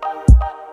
Bye.